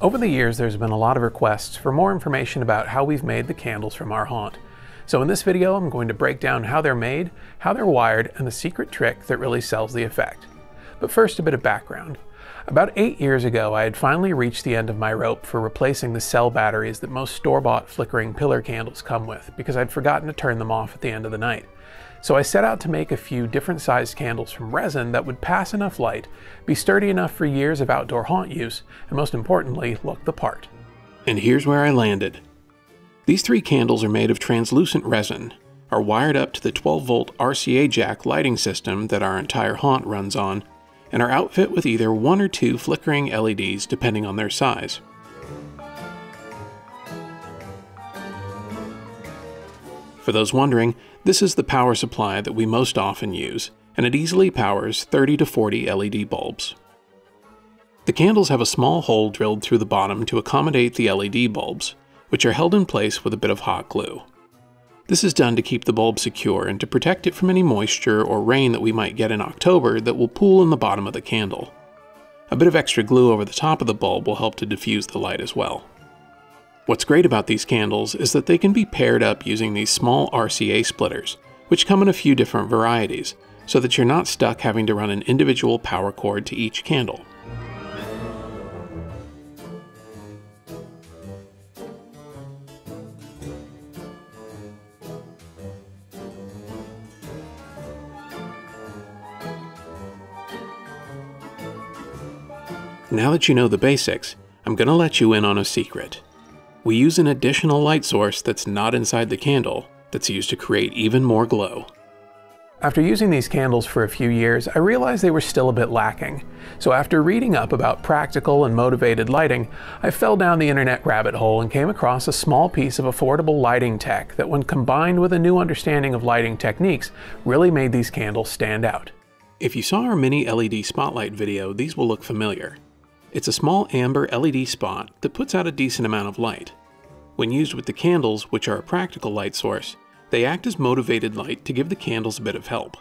Over the years, there's been a lot of requests for more information about how we've made the candles from our haunt. So in this video, I'm going to break down how they're made, how they're wired, and the secret trick that really sells the effect. But first, a bit of background. About eight years ago, I had finally reached the end of my rope for replacing the cell batteries that most store-bought flickering pillar candles come with, because I'd forgotten to turn them off at the end of the night. So I set out to make a few different sized candles from resin that would pass enough light, be sturdy enough for years of outdoor haunt use, and most importantly, look the part. And here's where I landed. These three candles are made of translucent resin, are wired up to the 12 volt RCA jack lighting system that our entire haunt runs on, and are outfit with either one or two flickering LEDs depending on their size. For those wondering, this is the power supply that we most often use, and it easily powers 30 to 40 LED bulbs. The candles have a small hole drilled through the bottom to accommodate the LED bulbs, which are held in place with a bit of hot glue. This is done to keep the bulb secure and to protect it from any moisture or rain that we might get in October that will pool in the bottom of the candle. A bit of extra glue over the top of the bulb will help to diffuse the light as well. What's great about these candles is that they can be paired up using these small RCA splitters, which come in a few different varieties, so that you're not stuck having to run an individual power cord to each candle. Now that you know the basics, I'm going to let you in on a secret we use an additional light source that's not inside the candle that's used to create even more glow. After using these candles for a few years, I realized they were still a bit lacking. So after reading up about practical and motivated lighting, I fell down the internet rabbit hole and came across a small piece of affordable lighting tech that when combined with a new understanding of lighting techniques, really made these candles stand out. If you saw our mini LED spotlight video, these will look familiar. It's a small amber LED spot that puts out a decent amount of light. When used with the candles, which are a practical light source, they act as motivated light to give the candles a bit of help.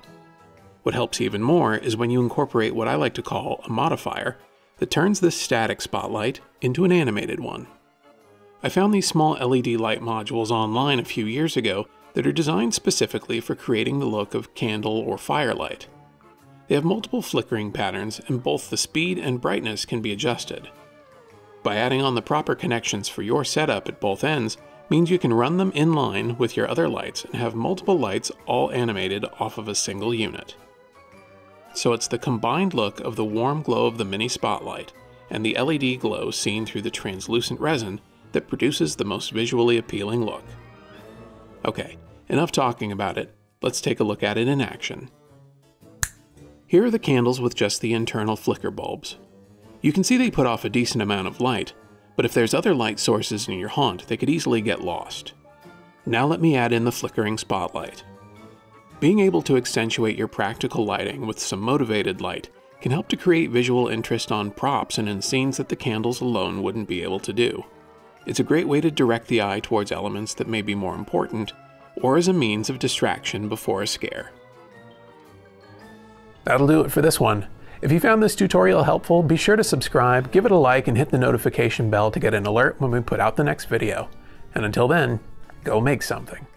What helps even more is when you incorporate what I like to call a modifier that turns this static spotlight into an animated one. I found these small LED light modules online a few years ago that are designed specifically for creating the look of candle or firelight. They have multiple flickering patterns and both the speed and brightness can be adjusted. By adding on the proper connections for your setup at both ends means you can run them in line with your other lights and have multiple lights all animated off of a single unit. So it's the combined look of the warm glow of the mini spotlight and the LED glow seen through the translucent resin that produces the most visually appealing look. Okay, enough talking about it, let's take a look at it in action. Here are the candles with just the internal flicker bulbs. You can see they put off a decent amount of light, but if there's other light sources in your haunt, they could easily get lost. Now let me add in the flickering spotlight. Being able to accentuate your practical lighting with some motivated light can help to create visual interest on props and in scenes that the candles alone wouldn't be able to do. It's a great way to direct the eye towards elements that may be more important, or as a means of distraction before a scare. That'll do it for this one. If you found this tutorial helpful, be sure to subscribe, give it a like, and hit the notification bell to get an alert when we put out the next video. And until then, go make something.